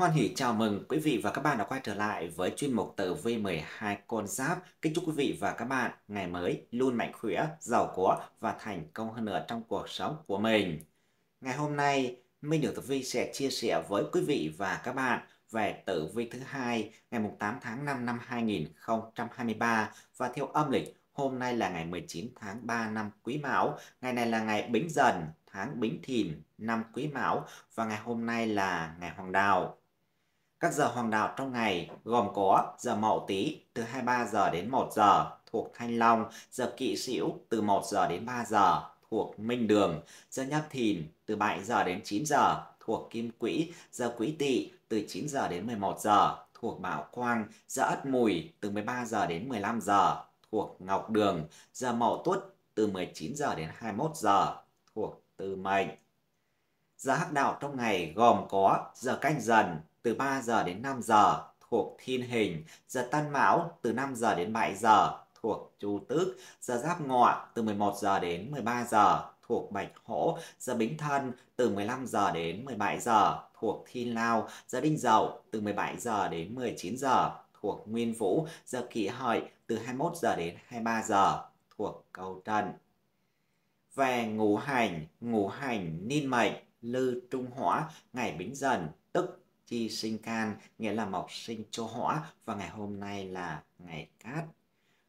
Hoan hỷ chào mừng quý vị và các bạn đã quay trở lại với chuyên mục tử vi 12 con giáp. Kính chúc quý vị và các bạn ngày mới luôn mạnh khỏe, giàu có và thành công hơn nữa trong cuộc sống của mình. Ngày hôm nay, Minh Đường Tử Vi sẽ chia sẻ với quý vị và các bạn về tử vi thứ hai ngày 8 tháng 5 năm 2023 và theo âm lịch hôm nay là ngày 19 tháng 3 năm Quý Mão, ngày này là ngày Bính Dần, tháng Bính Thìn, năm Quý Mão và ngày hôm nay là ngày Hoàng Đạo. Các giờ hoàng đạo trong ngày gồm có giờ Mậu Tý từ 23 giờ đến 1 giờ thuộc Thanh Long, giờ Kỵ Sửu từ 1 giờ đến 3 giờ thuộc Minh Đường, giờ Nhâm Thìn từ 7 giờ đến 9 giờ thuộc Kim Quỹ, giờ Quý Tỵ từ 9 giờ đến 11 giờ thuộc Bảo Quang, giờ Ất Mùi từ 13 giờ đến 15 giờ thuộc Ngọc Đường, giờ Mậu Tuất từ 19 giờ đến 21 giờ thuộc Tư Mệnh. Giờ hắc đạo trong ngày gồm có giờ canh dần từ 3 giờ đến 5 giờ thuộc Thiên Hình, giờ Tân Mão từ 5 giờ đến 7 giờ thuộc Chu Tước, giờ Giáp Ngọ từ 11 giờ đến 13 giờ thuộc Bạch Hổ, giờ Bính Thân từ 15 giờ đến 17 giờ thuộc Thiên Lao, giờ Đinh Dậu từ 17 giờ đến 19 giờ thuộc Nguyên Vũ, giờ Kỷ Hợi từ 21 giờ đến 23 giờ thuộc Cầu Trần. Về ngũ hành, ngũ hành niên mệnh, lư trung hỏa, ngày bính dần, chi sinh can, nghĩa là mộc sinh cho hỏa, và ngày hôm nay là ngày cát.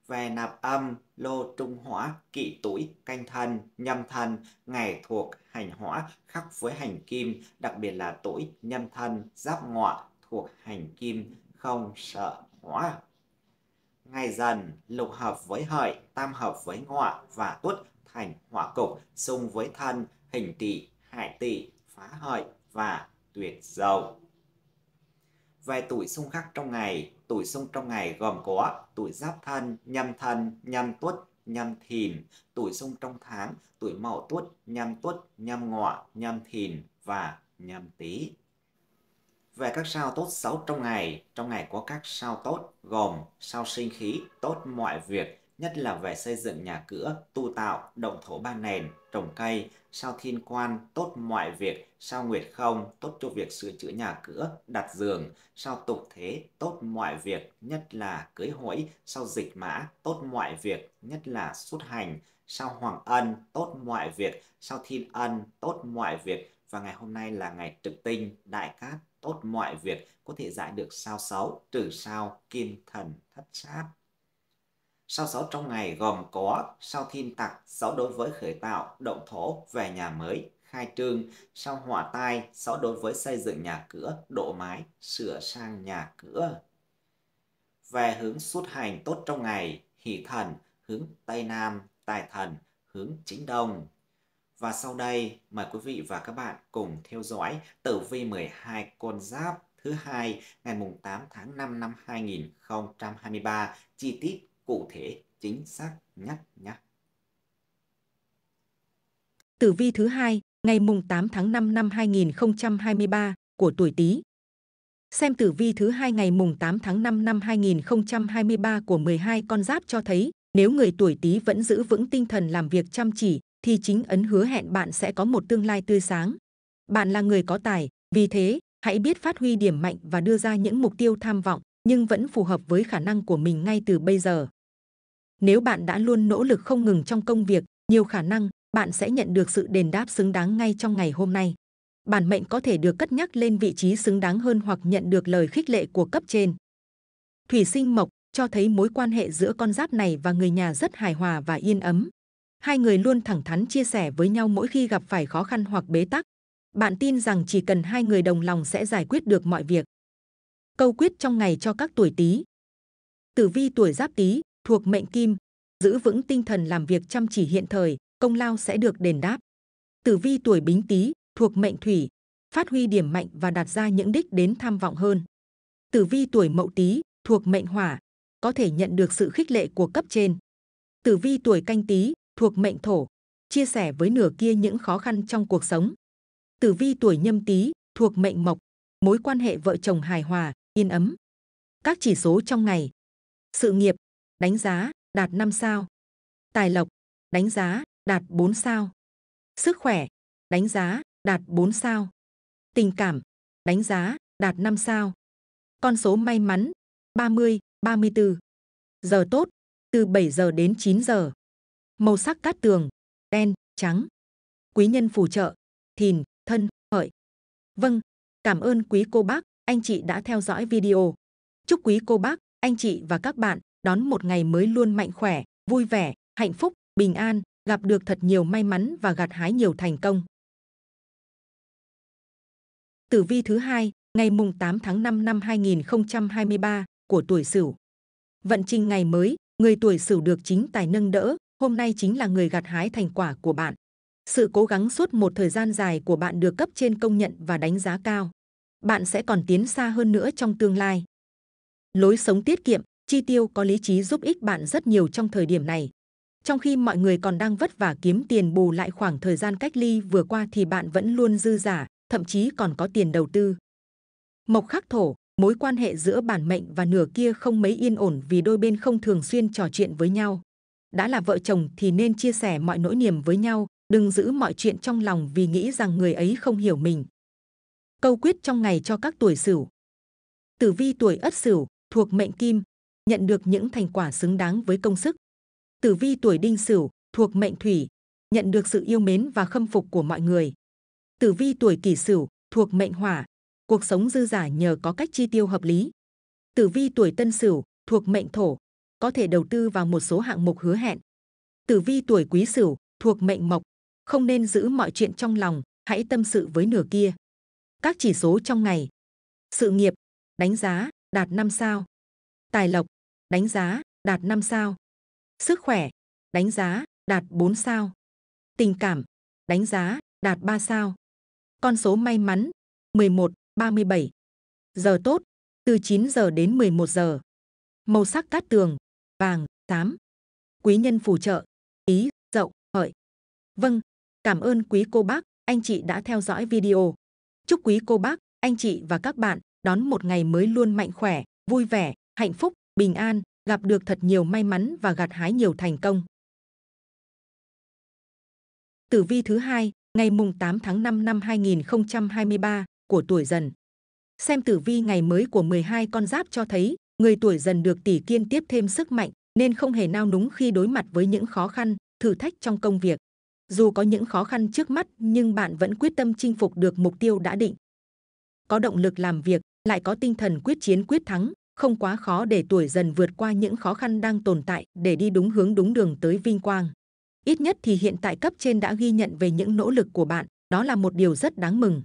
Về nạp âm, lô trung hỏa, kỵ tuổi, canh thân, nhâm thân, ngày thuộc hành hỏa, khắc với hành kim, đặc biệt là tuổi nhâm thân, giáp ngọ thuộc hành kim, không sợ hỏa. Ngày dần, lục hợp với hợi, tam hợp với ngọ và tuất thành hỏa cục, xung với thân, hình tỵ, hại tỵ, phá hợi và tuyệt dậu. Về tuổi xung khắc trong ngày, tuổi xung trong ngày gồm có tuổi giáp thân, nhâm thân, nhâm tuất, nhâm thìn, tuổi xung trong tháng, tuổi mậu tuất, nhâm tuất, nhâm ngọ, nhâm thìn và nhâm tý. Về các sao tốt xấu trong ngày, trong ngày có các sao tốt gồm sao sinh khí, tốt mọi việc, nhất là về xây dựng nhà cửa, tu tạo, động thổ ban nền, trồng cây, sao thiên quan, tốt mọi việc, sao nguyệt không, tốt cho việc sửa chữa nhà cửa, đặt giường, sao tục thế, tốt mọi việc, nhất là cưới hỏi, sao dịch mã, tốt mọi việc, nhất là xuất hành, sao hoàng ân, tốt mọi việc, sao thiên ân, tốt mọi việc, và ngày hôm nay là ngày trực tinh, đại cát, tốt mọi việc, có thể giải được sao xấu, trừ sao, kim thần, thất sát. Sao sáu trong ngày gồm có sao thiên tặc, sáu đối với khởi tạo, động thổ, về nhà mới, khai trương, sao hỏa tai, sáu đối với xây dựng nhà cửa, độ mái, sửa sang nhà cửa. Về hướng xuất hành tốt trong ngày, hỷ thần, hướng Tây Nam, tài thần, hướng chính đông. Và sau đây, mời quý vị và các bạn cùng theo dõi tử vi 12 con giáp thứ hai ngày mùng 8 tháng 5 năm 2023 chi tiết cụ thể, chính xác nhất nhé. Tử vi thứ hai, ngày mùng 8 tháng 5 năm 2023 của tuổi Tý. Xem tử vi thứ hai ngày mùng 8 tháng 5 năm 2023 của 12 con giáp cho thấy, nếu người tuổi Tý vẫn giữ vững tinh thần làm việc chăm chỉ, thì chính ấn hứa hẹn bạn sẽ có một tương lai tươi sáng. Bạn là người có tài, vì thế, hãy biết phát huy điểm mạnh và đưa ra những mục tiêu tham vọng, nhưng vẫn phù hợp với khả năng của mình ngay từ bây giờ. Nếu bạn đã luôn nỗ lực không ngừng trong công việc, nhiều khả năng bạn sẽ nhận được sự đền đáp xứng đáng ngay trong ngày hôm nay. Bản mệnh có thể được cất nhắc lên vị trí xứng đáng hơn hoặc nhận được lời khích lệ của cấp trên. Thủy sinh mộc cho thấy mối quan hệ giữa con giáp này và người nhà rất hài hòa và yên ấm. Hai người luôn thẳng thắn chia sẻ với nhau mỗi khi gặp phải khó khăn hoặc bế tắc. Bạn tin rằng chỉ cần hai người đồng lòng sẽ giải quyết được mọi việc. Câu quyết trong ngày cho các tuổi Tý. Tử vi tuổi Giáp Tý thuộc mệnh Kim, giữ vững tinh thần làm việc chăm chỉ hiện thời, công lao sẽ được đền đáp. Tử vi tuổi Bính Tý thuộc mệnh Thủy, phát huy điểm mạnh và đặt ra những đích đến tham vọng hơn. Tử vi tuổi Mậu Tý thuộc mệnh Hỏa, có thể nhận được sự khích lệ của cấp trên. Tử vi tuổi Canh Tý thuộc mệnh Thổ, chia sẻ với nửa kia những khó khăn trong cuộc sống. Tử vi tuổi Nhâm Tý thuộc mệnh Mộc, mối quan hệ vợ chồng hài hòa, yên ấm. Các chỉ số trong ngày. Sự nghiệp, đánh giá, đạt 5 sao. Tài lộc, đánh giá, đạt 4 sao. Sức khỏe, đánh giá, đạt 4 sao. Tình cảm, đánh giá, đạt 5 sao. Con số may mắn 30, 34. Giờ tốt từ 7 giờ đến 9 giờ. Màu sắc cát tường đen, trắng. Quý nhân phù trợ thìn, thân, hợi. Vâng, cảm ơn quý cô bác, anh chị đã theo dõi video. Chúc quý cô bác, anh chị và các bạn đón một ngày mới luôn mạnh khỏe, vui vẻ, hạnh phúc, bình an, gặp được thật nhiều may mắn và gặt hái nhiều thành công. Tử vi thứ hai, ngày mùng 8 tháng 5 năm 2023 của tuổi Sửu. Vận trình ngày mới, người tuổi Sửu được chính tài nâng đỡ, hôm nay chính là người gặt hái thành quả của bạn. Sự cố gắng suốt một thời gian dài của bạn được cấp trên công nhận và đánh giá cao. Bạn sẽ còn tiến xa hơn nữa trong tương lai. Lối sống tiết kiệm, chi tiêu có lý trí giúp ích bạn rất nhiều trong thời điểm này. Trong khi mọi người còn đang vất vả kiếm tiền bù lại khoảng thời gian cách ly vừa qua thì bạn vẫn luôn dư giả, thậm chí còn có tiền đầu tư. Mộc khắc thổ, mối quan hệ giữa bản mệnh và nửa kia không mấy yên ổn vì đôi bên không thường xuyên trò chuyện với nhau. Đã là vợ chồng thì nên chia sẻ mọi nỗi niềm với nhau, đừng giữ mọi chuyện trong lòng vì nghĩ rằng người ấy không hiểu mình. Câu quyết trong ngày cho các tuổi Sửu. Tử vi tuổi Ất Sửu thuộc mệnh Kim, nhận được những thành quả xứng đáng với công sức. Tử vi tuổi Đinh Sửu thuộc mệnh Thủy, nhận được sự yêu mến và khâm phục của mọi người. Tử vi tuổi Kỷ Sửu thuộc mệnh Hỏa, cuộc sống dư giả nhờ có cách chi tiêu hợp lý. Tử vi tuổi Tân Sửu thuộc mệnh Thổ, có thể đầu tư vào một số hạng mục hứa hẹn. Tử vi tuổi Quý Sửu thuộc mệnh Mộc, không nên giữ mọi chuyện trong lòng, hãy tâm sự với nửa kia. Các chỉ số trong ngày. Sự nghiệp, đánh giá, đạt 5 sao. Tài lộc, đánh giá, đạt 5 sao. Sức khỏe, đánh giá, đạt 4 sao. Tình cảm, đánh giá, đạt 3 sao. Con số may mắn, 11, 37. Giờ tốt, từ 9 giờ đến 11 giờ. Màu sắc cát tường, vàng, tám. Quý nhân phù trợ, ý, dậu, hợi. Vâng, cảm ơn quý cô bác, anh chị đã theo dõi video. Chúc quý cô bác, anh chị và các bạn đón một ngày mới luôn mạnh khỏe, vui vẻ, hạnh phúc, bình an, gặp được thật nhiều may mắn và gặt hái nhiều thành công. Tử vi thứ hai, ngày mùng 8 tháng 5 năm 2023 của tuổi Dần. Xem tử vi ngày mới của 12 con giáp cho thấy, người tuổi Dần được tỷ kiên tiếp thêm sức mạnh, nên không hề nao núng khi đối mặt với những khó khăn, thử thách trong công việc. Dù có những khó khăn trước mắt, nhưng bạn vẫn quyết tâm chinh phục được mục tiêu đã định. Có động lực làm việc, lại có tinh thần quyết chiến quyết thắng, không quá khó để tuổi dần vượt qua những khó khăn đang tồn tại để đi đúng hướng đúng đường tới vinh quang. Ít nhất thì hiện tại cấp trên đã ghi nhận về những nỗ lực của bạn, đó là một điều rất đáng mừng.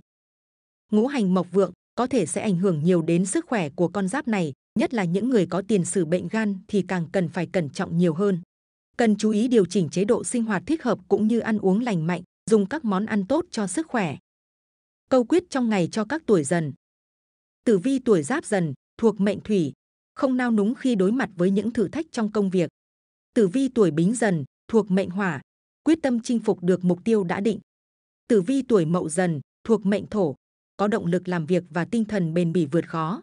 Ngũ hành mộc vượng có thể sẽ ảnh hưởng nhiều đến sức khỏe của con giáp này, nhất là những người có tiền sử bệnh gan thì càng cần phải cẩn trọng nhiều hơn. Cần chú ý điều chỉnh chế độ sinh hoạt thích hợp cũng như ăn uống lành mạnh, dùng các món ăn tốt cho sức khỏe. Câu quyết trong ngày cho các tuổi dần. Tử vi tuổi giáp dần thuộc mệnh thủy, không nao núng khi đối mặt với những thử thách trong công việc. Tử vi tuổi bính dần thuộc mệnh hỏa, quyết tâm chinh phục được mục tiêu đã định. Tử vi tuổi mậu dần thuộc mệnh thổ, có động lực làm việc và tinh thần bền bỉ vượt khó.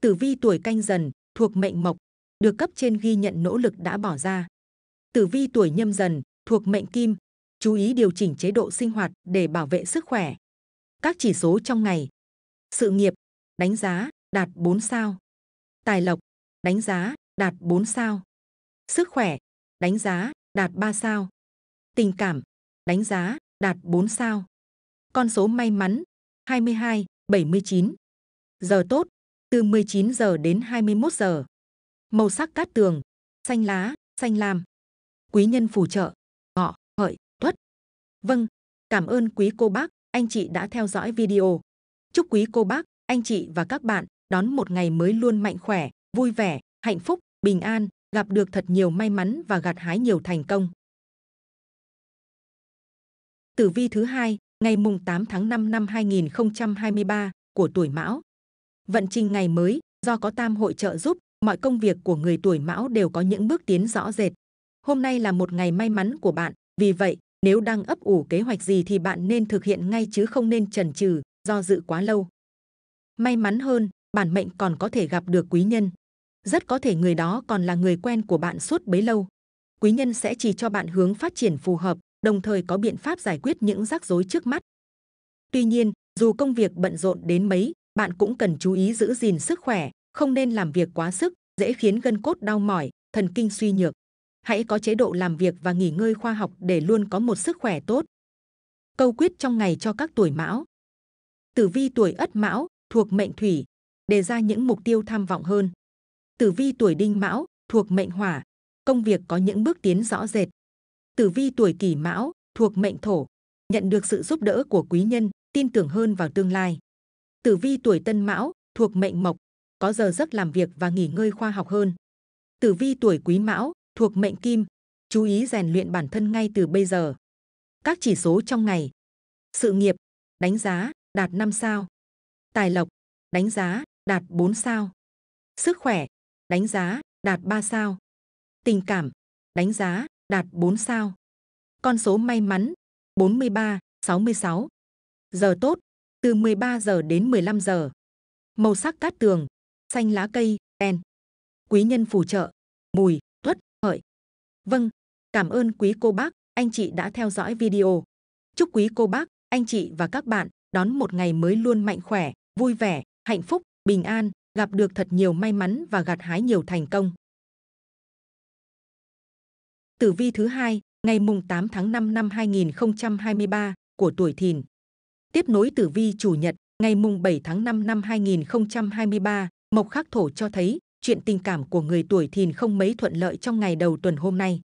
Tử vi tuổi canh dần thuộc mệnh mộc, được cấp trên ghi nhận nỗ lực đã bỏ ra. Tử vi tuổi nhâm dần thuộc mệnh kim, chú ý điều chỉnh chế độ sinh hoạt để bảo vệ sức khỏe. Các chỉ số trong ngày. Sự nghiệp, đánh giá, đạt 4 sao. Tài lộc, đánh giá, đạt 4 sao. Sức khỏe, đánh giá, đạt 3 sao. Tình cảm, đánh giá, đạt 4 sao. Con số may mắn, 22, 79. Giờ tốt, từ 19 giờ đến 21 giờ. Màu sắc cát tường, xanh lá, xanh lam. Quý nhân phù trợ, ngọ, hợi, tuất. Vâng, cảm ơn quý cô bác, anh chị đã theo dõi video. Chúc quý cô bác, anh chị và các bạn đón một ngày mới luôn mạnh khỏe, vui vẻ, hạnh phúc, bình an, gặp được thật nhiều may mắn và gặt hái nhiều thành công. Tử vi thứ hai, ngày mùng 8 tháng 5 năm 2023 của tuổi Mão. Vận trình ngày mới, do có tam hội trợ giúp, mọi công việc của người tuổi Mão đều có những bước tiến rõ rệt. Hôm nay là một ngày may mắn của bạn, vì vậy, nếu đang ấp ủ kế hoạch gì thì bạn nên thực hiện ngay chứ không nên chần chừ, do dự quá lâu. May mắn hơn, bản mệnh còn có thể gặp được quý nhân. Rất có thể người đó còn là người quen của bạn suốt bấy lâu. Quý nhân sẽ chỉ cho bạn hướng phát triển phù hợp, đồng thời có biện pháp giải quyết những rắc rối trước mắt. Tuy nhiên, dù công việc bận rộn đến mấy, bạn cũng cần chú ý giữ gìn sức khỏe, không nên làm việc quá sức, dễ khiến gân cốt đau mỏi, thần kinh suy nhược. Hãy có chế độ làm việc và nghỉ ngơi khoa học để luôn có một sức khỏe tốt. Câu quyết trong ngày cho các tuổi mão. Tử vi tuổi Ất Mão thuộc mệnh Thủy, đề ra những mục tiêu tham vọng hơn. Tử vi tuổi Đinh Mão thuộc mệnh Hỏa, công việc có những bước tiến rõ rệt. Tử vi tuổi Kỷ Mão thuộc mệnh Thổ, nhận được sự giúp đỡ của quý nhân, tin tưởng hơn vào tương lai. Tử vi tuổi Tân Mão thuộc mệnh Mộc, có giờ giấc làm việc và nghỉ ngơi khoa học hơn. Tử vi tuổi Quý Mão thuộc mệnh Kim, chú ý rèn luyện bản thân ngay từ bây giờ. Các chỉ số trong ngày. Sự nghiệp, đánh giá, đạt 5 sao. Tài lộc, đánh giá, đạt 4 sao. Sức khỏe, đánh giá, đạt 3 sao. Tình cảm, đánh giá, đạt 4 sao. Con số may mắn, 43, 66. Giờ tốt, từ 13 giờ đến 15 giờ. Màu sắc cát tường, xanh lá cây, đen. Quý nhân phù trợ, mùi, tuất, hợi. Vâng, cảm ơn quý cô bác, anh chị đã theo dõi video. Chúc quý cô bác, anh chị và các bạn đón một ngày mới luôn mạnh khỏe, vui vẻ, hạnh phúc, bình an, gặp được thật nhiều may mắn và gặt hái nhiều thành công. Tử vi thứ hai, ngày mùng 8 tháng 5 năm 2023 của tuổi Thìn. Tiếp nối tử vi chủ nhật, ngày mùng 7 tháng 5 năm 2023, Mộc Khắc Thổ cho thấy chuyện tình cảm của người tuổi Thìn không mấy thuận lợi trong ngày đầu tuần hôm nay.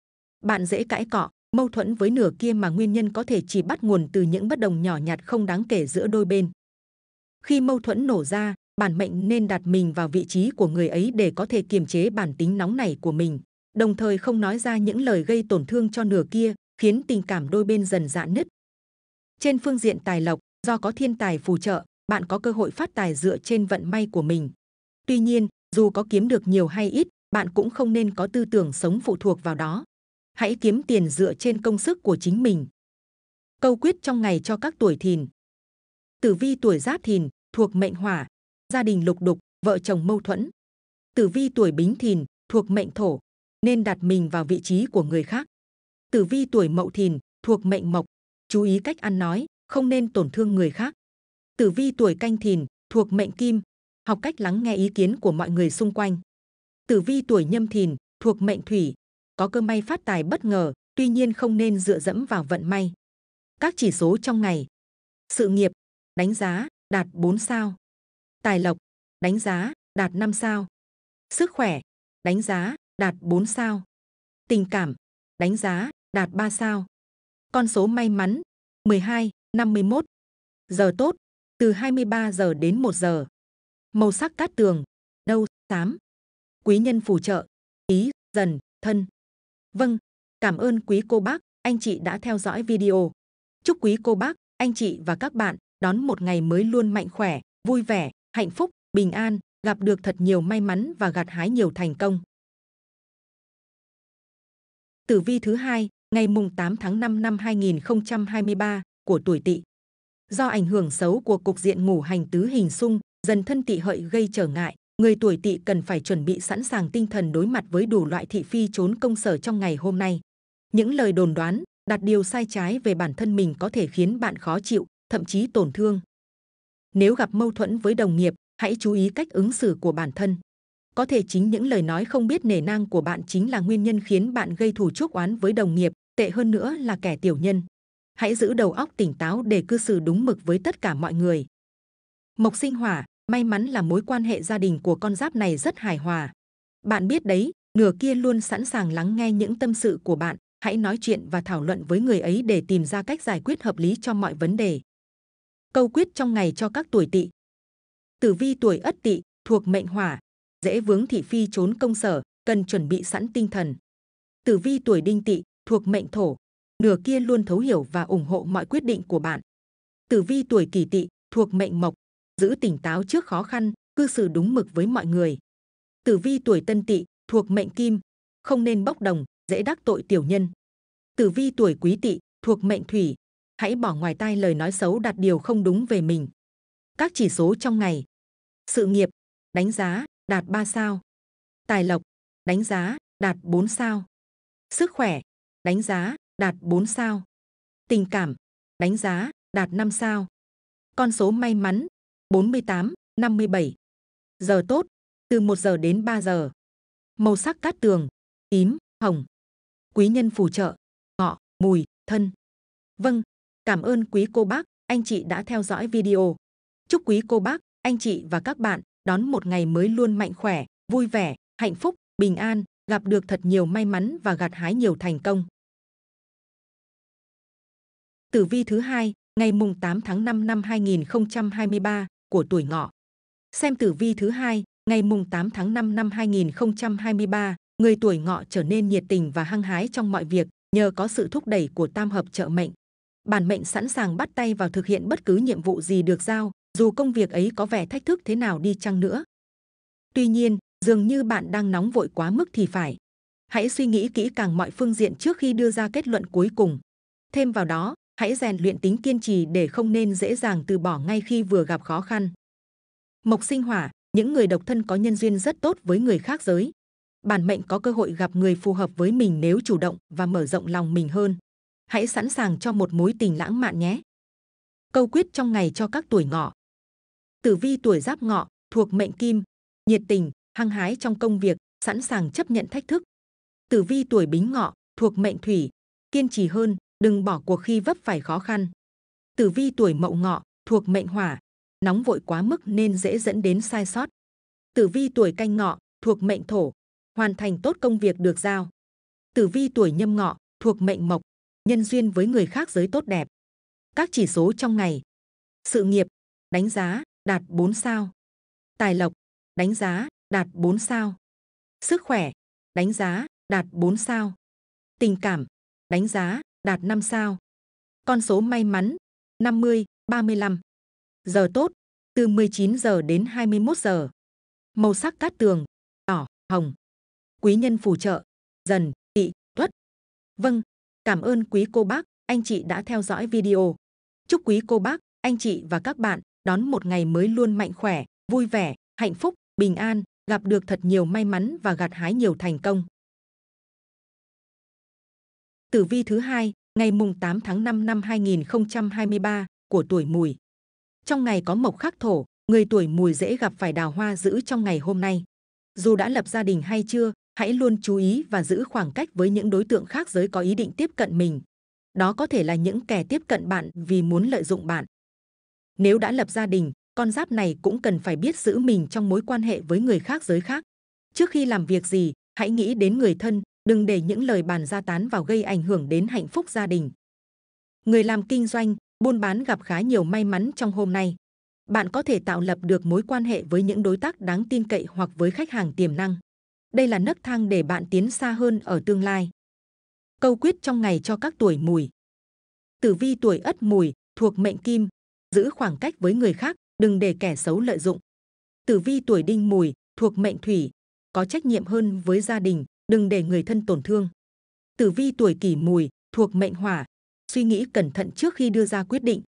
Bạn dễ cãi cọ, mâu thuẫn với nửa kia mà nguyên nhân có thể chỉ bắt nguồn từ những bất đồng nhỏ nhặt không đáng kể giữa đôi bên. Khi mâu thuẫn nổ ra, bản mệnh nên đặt mình vào vị trí của người ấy để có thể kiềm chế bản tính nóng nảy của mình, đồng thời không nói ra những lời gây tổn thương cho nửa kia, khiến tình cảm đôi bên dần dạn nứt. Trên phương diện tài lộc, do có thiên tài phù trợ, bạn có cơ hội phát tài dựa trên vận may của mình. Tuy nhiên, dù có kiếm được nhiều hay ít, bạn cũng không nên có tư tưởng sống phụ thuộc vào đó. Hãy kiếm tiền dựa trên công sức của chính mình. Câu quyết trong ngày cho các tuổi thìn. Tử vi tuổi giáp thìn, thuộc mệnh hỏa, gia đình lục đục, vợ chồng mâu thuẫn. Tử vi tuổi bính thìn, thuộc mệnh thổ, nên đặt mình vào vị trí của người khác. Tử vi tuổi mậu thìn, thuộc mệnh mộc, chú ý cách ăn nói, không nên tổn thương người khác. Tử vi tuổi canh thìn, thuộc mệnh kim, học cách lắng nghe ý kiến của mọi người xung quanh. Tử vi tuổi nhâm thìn, thuộc mệnh thủy, có cơ may phát tài bất ngờ, tuy nhiên không nên dựa dẫm vào vận may. Các chỉ số trong ngày. Sự nghiệp, đánh giá, đạt 4 sao. Tài lộc, đánh giá, đạt 5 sao. Sức khỏe, đánh giá, đạt 4 sao. Tình cảm, đánh giá, đạt 3 sao. Con số may mắn, 12, 51. Giờ tốt, từ 23 giờ đến 1 giờ. Màu sắc cát tường, nâu, xám. Quý nhân phù trợ, ý, dần, thân. Vâng, cảm ơn quý cô bác, anh chị đã theo dõi video. Chúc quý cô bác, anh chị và các bạn đón một ngày mới luôn mạnh khỏe, vui vẻ, hạnh phúc, bình an, gặp được thật nhiều may mắn và gặt hái nhiều thành công. Tử vi thứ hai, ngày mùng 8 tháng 5 năm 2023 của tuổi Tỵ. Do ảnh hưởng xấu của cục diện ngủ hành tứ hình xung, dần thân Tỵ hợi gây trở ngại, người tuổi Tỵ cần phải chuẩn bị sẵn sàng tinh thần đối mặt với đủ loại thị phi trốn công sở trong ngày hôm nay. Những lời đồn đoán, đặt điều sai trái về bản thân mình có thể khiến bạn khó chịu, thậm chí tổn thương. Nếu gặp mâu thuẫn với đồng nghiệp, hãy chú ý cách ứng xử của bản thân. Có thể chính những lời nói không biết nể nang của bạn chính là nguyên nhân khiến bạn gây thù chuốc oán với đồng nghiệp, tệ hơn nữa là kẻ tiểu nhân. Hãy giữ đầu óc tỉnh táo để cư xử đúng mực với tất cả mọi người. Mộc sinh hỏa, may mắn là mối quan hệ gia đình của con giáp này rất hài hòa. Bạn biết đấy, nửa kia luôn sẵn sàng lắng nghe những tâm sự của bạn, hãy nói chuyện và thảo luận với người ấy để tìm ra cách giải quyết hợp lý cho mọi vấn đề. Câu quyết trong ngày cho các tuổi tỵ. Tử vi tuổi ất tỵ thuộc mệnh hỏa, dễ vướng thị phi trốn công sở, cần chuẩn bị sẵn tinh thần. Tử vi tuổi đinh tỵ thuộc mệnh thổ, nửa kia luôn thấu hiểu và ủng hộ mọi quyết định của bạn. Tử vi tuổi kỷ tỵ thuộc mệnh mộc, giữ tỉnh táo trước khó khăn, cư xử đúng mực với mọi người. Tử vi tuổi tân tỵ thuộc mệnh kim, không nên bốc đồng, dễ đắc tội tiểu nhân. Tử vi tuổi quý tỵ thuộc mệnh thủy, hãy bỏ ngoài tai lời nói xấu đặt điều không đúng về mình. Các chỉ số trong ngày. Sự nghiệp, đánh giá, đạt 3 sao. Tài lộc, đánh giá, đạt 4 sao. Sức khỏe, đánh giá, đạt 4 sao. Tình cảm, đánh giá, đạt 5 sao. Con số may mắn, 48, 57. Giờ tốt, từ 1 giờ đến 3 giờ. Màu sắc cát tường, tím, hồng. Quý nhân phù trợ, ngọ, mùi, thân. Vâng, cảm ơn quý cô bác, anh chị đã theo dõi video. Chúc quý cô bác, anh chị và các bạn đón một ngày mới luôn mạnh khỏe, vui vẻ, hạnh phúc, bình an, gặp được thật nhiều may mắn và gặt hái nhiều thành công. Tử vi thứ hai, ngày mùng 8 tháng 5 năm 2023 của tuổi ngọ. Xem tử vi thứ hai, ngày mùng 8 tháng 5 năm 2023, người tuổi ngọ trở nên nhiệt tình và hăng hái trong mọi việc nhờ có sự thúc đẩy của tam hợp trợ mệnh. Bản mệnh sẵn sàng bắt tay vào thực hiện bất cứ nhiệm vụ gì được giao, dù công việc ấy có vẻ thách thức thế nào đi chăng nữa. Tuy nhiên, dường như bạn đang nóng vội quá mức thì phải. Hãy suy nghĩ kỹ càng mọi phương diện trước khi đưa ra kết luận cuối cùng. Thêm vào đó, hãy rèn luyện tính kiên trì để không nên dễ dàng từ bỏ ngay khi vừa gặp khó khăn. Mộc sinh hỏa, những người độc thân có nhân duyên rất tốt với người khác giới. Bản mệnh có cơ hội gặp người phù hợp với mình nếu chủ động và mở rộng lòng mình hơn. Hãy sẵn sàng cho một mối tình lãng mạn nhé. Câu quyết trong ngày cho các tuổi ngọ. Tử vi tuổi giáp ngọ, thuộc mệnh kim, nhiệt tình, hăng hái trong công việc, sẵn sàng chấp nhận thách thức. Tử vi tuổi bính ngọ, thuộc mệnh thủy, kiên trì hơn, đừng bỏ cuộc khi vấp phải khó khăn. Tử vi tuổi mậu ngọ, thuộc mệnh hỏa, nóng vội quá mức nên dễ dẫn đến sai sót. Tử vi tuổi canh ngọ, thuộc mệnh thổ, hoàn thành tốt công việc được giao. Tử vi tuổi nhâm ngọ, thuộc mệnh mộc, nhân duyên với người khác giới tốt đẹp. Các chỉ số trong ngày. Sự nghiệp, đánh giá, đạt 4 sao. Tài lộc, đánh giá, đạt 4 sao. Sức khỏe, đánh giá, đạt 4 sao. Tình cảm, đánh giá, đạt 5 sao. Con số may mắn, 50, 35. Giờ tốt, từ 19 giờ đến 21 giờ. Màu sắc cát tường, đỏ, hồng. Quý nhân phù trợ, dần, tị, tuất. Vâng, cảm ơn quý cô bác, anh chị đã theo dõi video. Chúc quý cô bác, anh chị và các bạn đón một ngày mới luôn mạnh khỏe, vui vẻ, hạnh phúc, bình an, gặp được thật nhiều may mắn và gặt hái nhiều thành công. Tử vi thứ hai, ngày mùng 8 tháng 5 năm 2023 của tuổi Mùi. Trong ngày có mộc khắc thổ, người tuổi Mùi dễ gặp phải đào hoa giữ trong ngày hôm nay. Dù đã lập gia đình hay chưa, hãy luôn chú ý và giữ khoảng cách với những đối tượng khác giới có ý định tiếp cận mình. Đó có thể là những kẻ tiếp cận bạn vì muốn lợi dụng bạn. Nếu đã lập gia đình, con giáp này cũng cần phải biết giữ mình trong mối quan hệ với người khác giới khác. Trước khi làm việc gì, hãy nghĩ đến người thân, đừng để những lời bàn ra tán vào gây ảnh hưởng đến hạnh phúc gia đình. Người làm kinh doanh, buôn bán gặp khá nhiều may mắn trong hôm nay. Bạn có thể tạo lập được mối quan hệ với những đối tác đáng tin cậy hoặc với khách hàng tiềm năng. Đây là nấc thang để bạn tiến xa hơn ở tương lai. Câu quyết trong ngày cho các tuổi mùi. Tử vi tuổi ất mùi, thuộc mệnh kim, giữ khoảng cách với người khác, đừng để kẻ xấu lợi dụng. Tử vi tuổi đinh mùi, thuộc mệnh thủy, có trách nhiệm hơn với gia đình, đừng để người thân tổn thương. Tử vi tuổi kỷ mùi, thuộc mệnh hỏa, suy nghĩ cẩn thận trước khi đưa ra quyết định.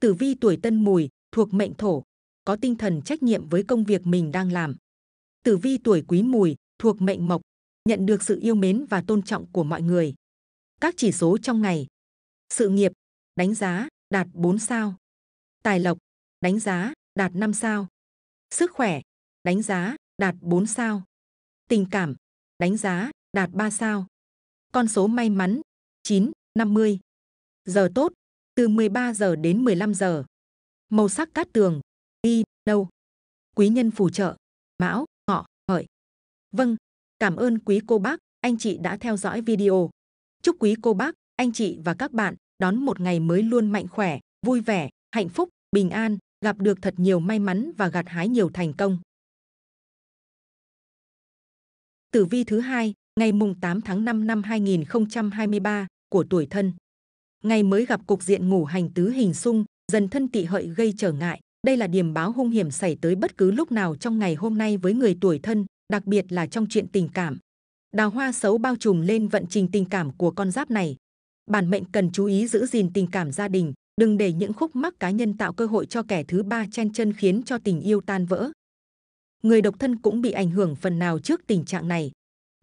Tử vi tuổi tân mùi, thuộc mệnh thổ, có tinh thần trách nhiệm với công việc mình đang làm. Tử vi tuổi quý mùi, thuộc mệnh mộc, nhận được sự yêu mến và tôn trọng của mọi người. Các chỉ số trong ngày. Sự nghiệp, đánh giá, đạt 4 sao. Tài lộc, đánh giá, đạt 5 sao. Sức khỏe, đánh giá, đạt 4 sao. Tình cảm, đánh giá, đạt 3 sao. Con số may mắn, 9, 50. Giờ tốt, từ 13 giờ đến 15 giờ. Màu sắc cát tường, đi, đâu. Quý nhân phù trợ, mão. Vâng, cảm ơn quý cô bác, anh chị đã theo dõi video. Chúc quý cô bác, anh chị và các bạn đón một ngày mới luôn mạnh khỏe, vui vẻ, hạnh phúc, bình an, gặp được thật nhiều may mắn và gặt hái nhiều thành công. Tử vi thứ hai, ngày mùng 8 tháng 5 năm 2023 của tuổi thân. Ngày mới gặp cục diện ngủ hành tứ hình xung, dần thân tị hợi gây trở ngại. Đây là điểm báo hung hiểm xảy tới bất cứ lúc nào trong ngày hôm nay với người tuổi thân, đặc biệt là trong chuyện tình cảm. Đào hoa xấu bao trùm lên vận trình tình cảm của con giáp này. Bản mệnh cần chú ý giữ gìn tình cảm gia đình, đừng để những khúc mắc cá nhân tạo cơ hội cho kẻ thứ ba chen chân khiến cho tình yêu tan vỡ. Người độc thân cũng bị ảnh hưởng phần nào trước tình trạng này.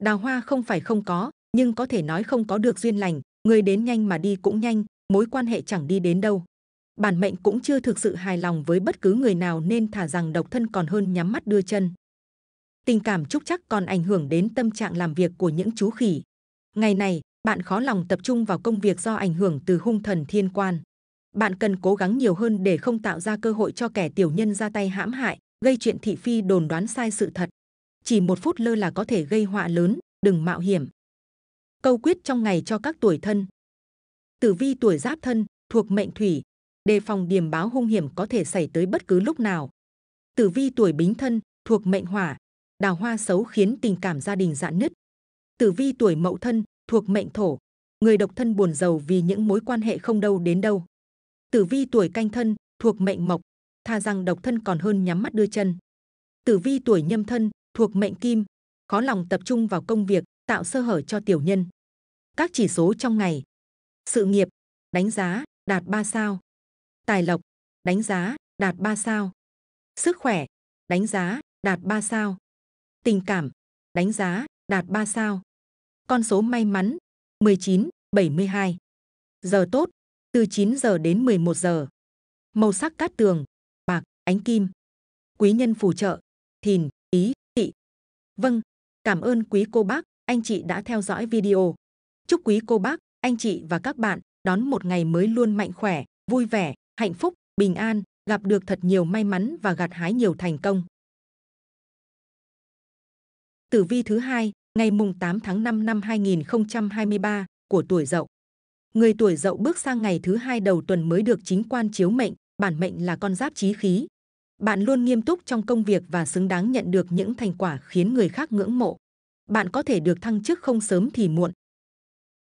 Đào hoa không phải không có, nhưng có thể nói không có được duyên lành, người đến nhanh mà đi cũng nhanh, mối quan hệ chẳng đi đến đâu. bản mệnh cũng chưa thực sự hài lòng với bất cứ người nào nên thả rằng độc thân còn hơn nhắm mắt đưa chân. Tình cảm trúc chắc còn ảnh hưởng đến tâm trạng làm việc của những chú khỉ. Ngày này, bạn khó lòng tập trung vào công việc do ảnh hưởng từ hung thần thiên quan. Bạn cần cố gắng nhiều hơn để không tạo ra cơ hội cho kẻ tiểu nhân ra tay hãm hại, gây chuyện thị phi đồn đoán sai sự thật. Chỉ một phút lơ là có thể gây họa lớn, đừng mạo hiểm. Câu quyết trong ngày cho các tuổi thân. Tử vi tuổi giáp thân, thuộc mệnh thủy, đề phòng điềm báo hung hiểm có thể xảy tới bất cứ lúc nào. Tử vi tuổi bính thân, thuộc mệnh hỏa, đào hoa xấu khiến tình cảm gia đình dạn nứt. Tử vi tuổi mậu thân, thuộc mệnh thổ, người độc thân buồn giàu vì những mối quan hệ không đâu đến đâu. Tử vi tuổi canh thân, thuộc mệnh mộc, tha rằng độc thân còn hơn nhắm mắt đưa chân. Tử vi tuổi nhâm thân, thuộc mệnh kim, khó lòng tập trung vào công việc, tạo sơ hở cho tiểu nhân. Các chỉ số trong ngày. Sự nghiệp, đánh giá, đạt 3 sao. Tài lộc, đánh giá, đạt 3 sao. Sức khỏe, đánh giá, đạt 3 sao. Tình cảm, đánh giá, đạt 3 sao. Con số may mắn, 19, 72. Giờ tốt, từ 9 giờ đến 11 giờ. Màu sắc cát tường, bạc, ánh kim. Quý nhân phù trợ, thìn, ý, tỵ. Vâng, cảm ơn quý cô bác, anh chị đã theo dõi video. Chúc quý cô bác, anh chị và các bạn đón một ngày mới luôn mạnh khỏe, vui vẻ, hạnh phúc, bình an, gặp được thật nhiều may mắn và gặt hái nhiều thành công. Tử vi thứ hai, ngày mùng 8 tháng 5 năm 2023 của tuổi Dậu. Người tuổi Dậu bước sang ngày thứ hai đầu tuần mới được chính quan chiếu mệnh, bản mệnh là con giáp chí khí. Bạn luôn nghiêm túc trong công việc và xứng đáng nhận được những thành quả khiến người khác ngưỡng mộ. Bạn có thể được thăng chức không sớm thì muộn.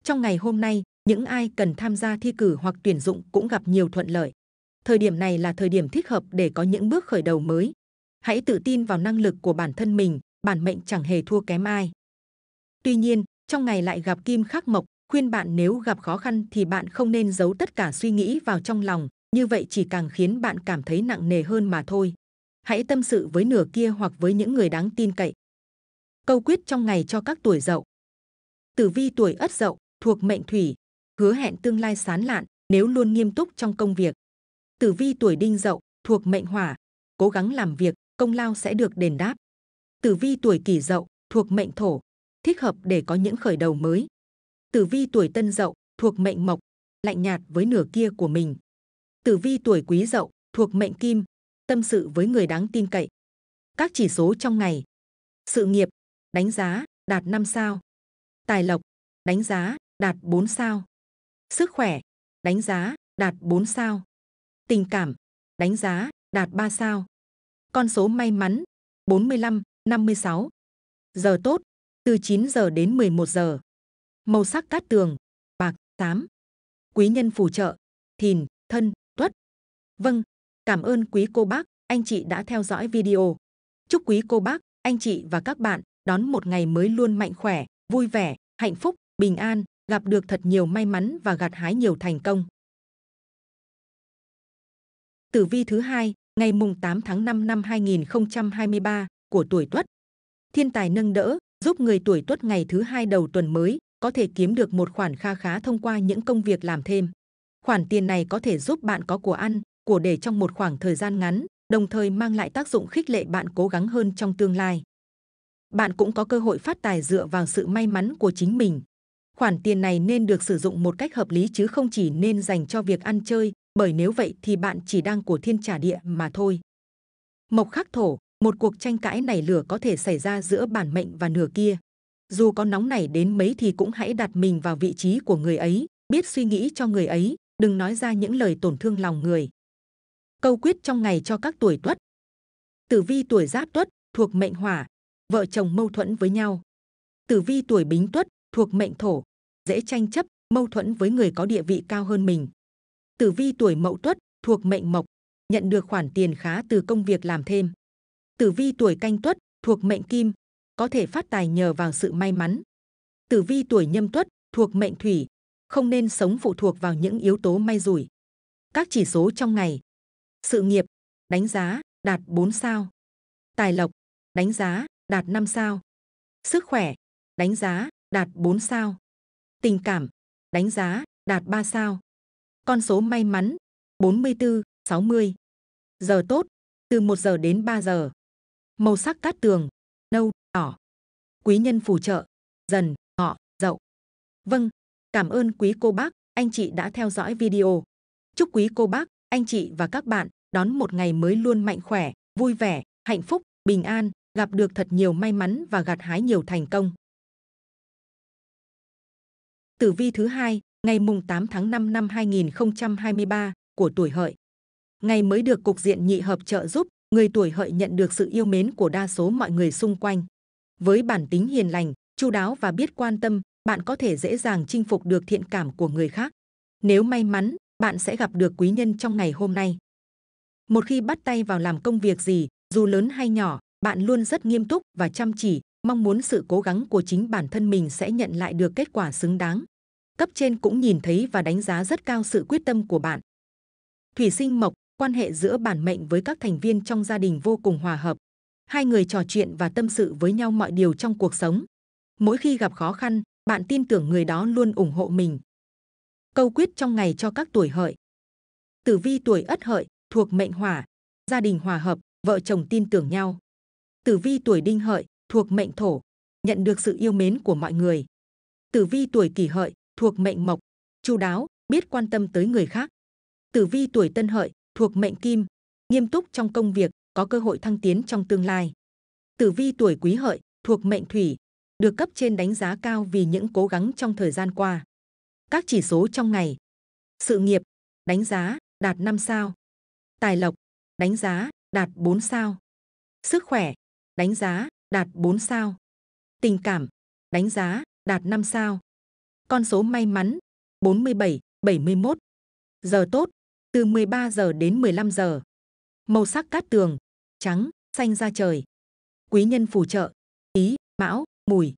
Trong ngày hôm nay, những ai cần tham gia thi cử hoặc tuyển dụng cũng gặp nhiều thuận lợi. Thời điểm này là thời điểm thích hợp để có những bước khởi đầu mới. Hãy tự tin vào năng lực của bản thân mình, bản mệnh chẳng hề thua kém ai. Tuy nhiên, trong ngày lại gặp kim khắc mộc, khuyên bạn nếu gặp khó khăn thì bạn không nên giấu tất cả suy nghĩ vào trong lòng, như vậy chỉ càng khiến bạn cảm thấy nặng nề hơn mà thôi. Hãy tâm sự với nửa kia hoặc với những người đáng tin cậy. Câu quyết trong ngày cho các tuổi dậu. Tử vi tuổi ất dậu, thuộc mệnh thủy, hứa hẹn tương lai sán lạn nếu luôn nghiêm túc trong công việc. Tử vi tuổi đinh dậu, thuộc mệnh hỏa, cố gắng làm việc, công lao sẽ được đền đáp. Tử vi tuổi kỷ dậu, thuộc mệnh thổ, thích hợp để có những khởi đầu mới. Tử vi tuổi tân dậu, thuộc mệnh mộc, lạnh nhạt với nửa kia của mình. Tử vi tuổi quý dậu, thuộc mệnh kim, tâm sự với người đáng tin cậy. Các chỉ số trong ngày. Sự nghiệp, đánh giá, đạt 5 sao. Tài lộc, đánh giá, đạt 4 sao. Sức khỏe, đánh giá, đạt 4 sao. Tình cảm, đánh giá, đạt 3 sao. Con số may mắn, 45, 56. Giờ tốt, từ 9 giờ đến 11 giờ. Màu sắc cát tường, bạc, xám. Quý nhân phù trợ, thìn, thân, tuất. Vâng, cảm ơn quý cô bác, anh chị đã theo dõi video. Chúc quý cô bác, anh chị và các bạn đón một ngày mới luôn mạnh khỏe, vui vẻ, hạnh phúc, bình an, gặp được thật nhiều may mắn và gặt hái nhiều thành công. Tử vi thứ hai, ngày mùng 8 tháng 5 năm 2023 của tuổi Tuất. Thiên tài nâng đỡ, giúp người tuổi Tuất ngày thứ hai đầu tuần mới có thể kiếm được một khoản kha khá thông qua những công việc làm thêm. Khoản tiền này có thể giúp bạn có của ăn, của để trong một khoảng thời gian ngắn, đồng thời mang lại tác dụng khích lệ bạn cố gắng hơn trong tương lai. Bạn cũng có cơ hội phát tài dựa vào sự may mắn của chính mình. Khoản tiền này nên được sử dụng một cách hợp lý chứ không chỉ nên dành cho việc ăn chơi, bởi nếu vậy thì bạn chỉ đang của thiên trả địa mà thôi. Mộc khắc thổ, một cuộc tranh cãi nảy lửa có thể xảy ra giữa bản mệnh và nửa kia. Dù có nóng nảy đến mấy thì cũng hãy đặt mình vào vị trí của người ấy, biết suy nghĩ cho người ấy, đừng nói ra những lời tổn thương lòng người. Câu quyết trong ngày cho các tuổi tuất. Tử vi tuổi giáp tuất, thuộc mệnh hỏa, vợ chồng mâu thuẫn với nhau. Tử vi tuổi bính tuất, thuộc mệnh thổ, dễ tranh chấp, mâu thuẫn với người có địa vị cao hơn mình. Tử vi tuổi mậu tuất, thuộc mệnh mộc, nhận được khoản tiền khá từ công việc làm thêm. Tử vi tuổi canh tuất, thuộc mệnh kim, có thể phát tài nhờ vào sự may mắn. Tử vi tuổi nhâm tuất, thuộc mệnh thủy, không nên sống phụ thuộc vào những yếu tố may rủi. Các chỉ số trong ngày. Sự nghiệp, đánh giá, đạt 4 sao. Tài lộc, đánh giá, đạt 5 sao. Sức khỏe, đánh giá, đạt 4 sao. Tình cảm, đánh giá, đạt 3 sao. Con số may mắn, 44, 60. Giờ tốt, từ 1 giờ đến 3 giờ. Màu sắc cát tường, nâu, đỏ. Quý nhân phù trợ, dần, ngọ, dậu. Vâng, cảm ơn quý cô bác, anh chị đã theo dõi video. Chúc quý cô bác, anh chị và các bạn đón một ngày mới luôn mạnh khỏe, vui vẻ, hạnh phúc, bình an, gặp được thật nhiều may mắn và gặt hái nhiều thành công. Tử vi thứ hai, ngày mùng 8 tháng 5 năm 2023 của tuổi hợi. Ngày mới được cục diện nhị hợp trợ giúp, người tuổi hợi nhận được sự yêu mến của đa số mọi người xung quanh. Với bản tính hiền lành, chu đáo và biết quan tâm, bạn có thể dễ dàng chinh phục được thiện cảm của người khác. Nếu may mắn, bạn sẽ gặp được quý nhân trong ngày hôm nay. Một khi bắt tay vào làm công việc gì, dù lớn hay nhỏ, bạn luôn rất nghiêm túc và chăm chỉ, mong muốn sự cố gắng của chính bản thân mình sẽ nhận lại được kết quả xứng đáng. Cấp trên cũng nhìn thấy và đánh giá rất cao sự quyết tâm của bạn. Thủy sinh mộc, quan hệ giữa bản mệnh với các thành viên trong gia đình vô cùng hòa hợp. Hai người trò chuyện và tâm sự với nhau mọi điều trong cuộc sống. Mỗi khi gặp khó khăn, bạn tin tưởng người đó luôn ủng hộ mình. Câu quyết trong ngày cho các tuổi hợi. Tử vi tuổi ất hợi, thuộc mệnh hỏa, gia đình hòa hợp, vợ chồng tin tưởng nhau. Tử vi tuổi đinh hợi, thuộc mệnh thổ, nhận được sự yêu mến của mọi người. Tử vi tuổi kỷ hợi, thuộc mệnh mộc, chu đáo, biết quan tâm tới người khác. Tử vi tuổi tân hợi, thuộc mệnh kim, nghiêm túc trong công việc, có cơ hội thăng tiến trong tương lai. Tử vi tuổi quý hợi, thuộc mệnh thủy, được cấp trên đánh giá cao vì những cố gắng trong thời gian qua. Các chỉ số trong ngày. Sự nghiệp, đánh giá, đạt 5 sao. Tài lộc, đánh giá, đạt 4 sao. Sức khỏe, đánh giá, đạt 4 sao. Tình cảm, đánh giá, đạt 5 sao. Con số may mắn, 47, 71. Giờ tốt, từ 13 giờ đến 15 giờ. Màu sắc cát tường, trắng, xanh da trời. Quý nhân phù trợ, ý, mão, mùi.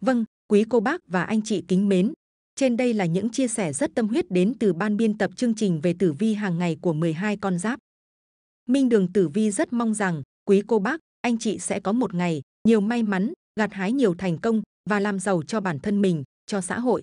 Vâng, quý cô bác và anh chị kính mến, trên đây là những chia sẻ rất tâm huyết đến từ ban biên tập chương trình về tử vi hàng ngày của 12 con giáp. Minh Đường Tử Vi rất mong rằng quý cô bác, anh chị sẽ có một ngày nhiều may mắn, gặt hái nhiều thành công và làm giàu cho bản thân mình, cho xã hội.